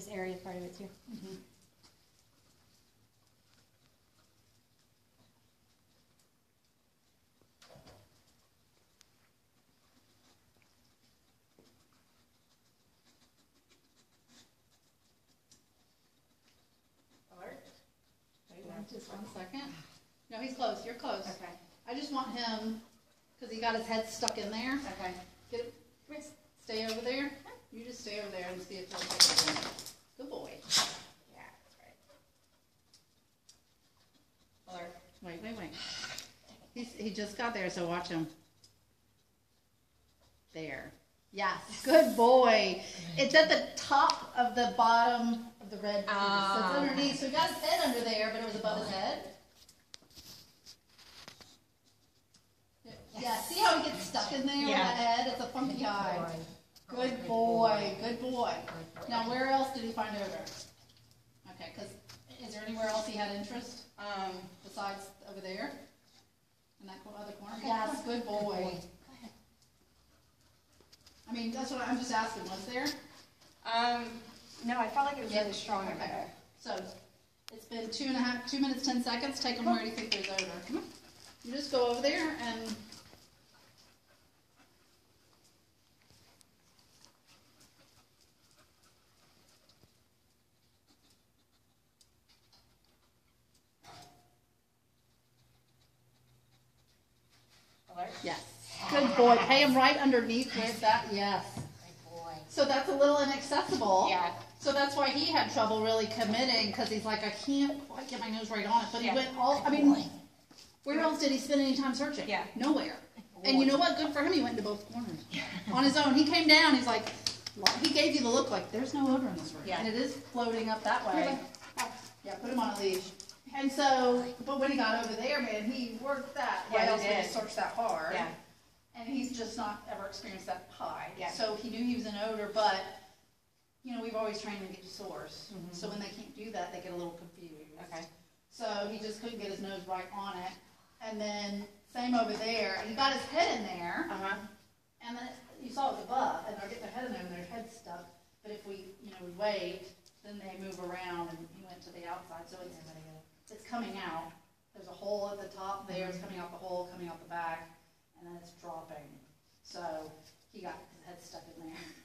this area part of it too. Alert. Wait one, just one second. No, he's close, you're close. Okay. I just want him, cause he got his head stuck in there. Okay. Get it, stay over there. You just stay over there and see if he'll take it in. Good boy. Yeah, that's right. Alert. Wait, wait, wait. He's, he just got there, so watch him. There. Yes, good boy. It's at the top of the bottom of the red piece. So Ah. it's underneath. So he got his head under there, but it was above his head. Yeah, see how he gets stuck in there with Yeah. that head? It's a funky eye. Good boy, good boy. Now, where else did he find odor? Okay, because is there anywhere else he had interest Um, besides over there? In that other corner? Yes, good boy. I mean, that's what I'm just asking, was there? um, no, I felt like it was Yeah. really strong over Okay. there. So, it's been two and a half, two minutes, ten seconds, take him where you think there's odor. Come on. You just go over there and. Yes. Good boy, pay him right underneath where that, yes. Good boy. So that's a little inaccessible. Yeah. So that's why he had trouble really committing, because he's like, I can't quite get my nose right on it, but he Yeah. went all, I mean, where else did he spend any time searching? Yeah. Nowhere. And you know what? Good for him. He went into both corners on his own. He came down. He's like, he gave you the look like there's no odor in this room, Yeah. and it is floating up that way. Yeah, put him on a leash. And so, but when he got over there, man, he worked that. Yeah, Why he else would he did. search that hard? Yeah. And he's just not ever experienced that high. Yeah. So he knew he was an odor, but you know we've always trained them to get to source. Mhm. So when they can't do that, they get a little confused. Okay. So he just couldn't get his nose right on it. And then same over there. He got his head in there, Uh huh. and then you saw it was above, and they're getting their head in there, and their head's stuck. But if we, you know, we wait, then they move around, and he went to the outside. So it's it's coming out. There's a hole at the top there. It's mm-hmm. coming out the hole, coming out the back, and then it's dropping. So he got his head stuck in there.